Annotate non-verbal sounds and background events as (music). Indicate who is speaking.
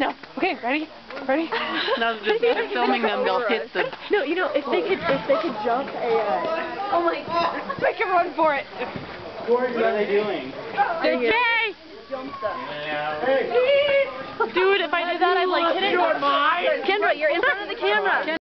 Speaker 1: No. Okay, ready? Ready? (laughs)
Speaker 2: No, just (laughs) they're filming them. They'll hit them.
Speaker 3: No, you know, if they could, if they could jump a. Uh,
Speaker 1: Oh my god. Make him run for it.
Speaker 4: What are they doing?
Speaker 1: They're gay. Hey. Dude, if I did that, I'd like hit it.
Speaker 4: You're mine!
Speaker 3: Kendra, you're in front of the camera.